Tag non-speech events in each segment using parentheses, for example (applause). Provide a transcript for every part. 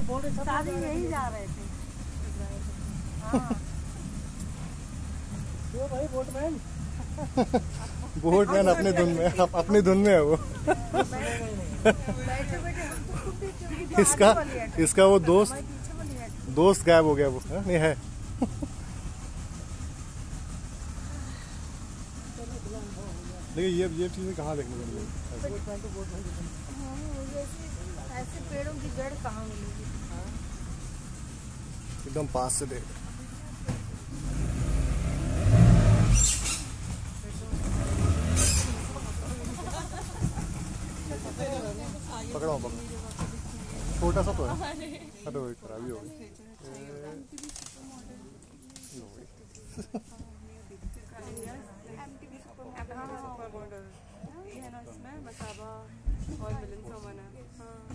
सारे यही जा रहे थे। हाँ। (laughs) भाई बोटमैन (laughs) बोटमैन अपनी धुन में अप, अपनी धुन में है वो। चुप- इसका है। इसका वो दोस्त है। दोस्त गायब हो गया वो हाँ, नहीं है। देखिए ये ये चीज़ें कहाँ देखने को मिलेगी हाँ, ऐसे ऐसे पेड़ों की जड़ कहाँ मिलेगी एकदम पास से देख पकड़ो पकड़ो छोटा सा तो है हटो भाई खराबी हो गई लो भाई। सुपर मॉडल ये है ना इसमें मसाबा और मिलन सामान है हाँ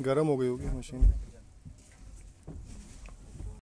गर्म हो गई होगी मशीन।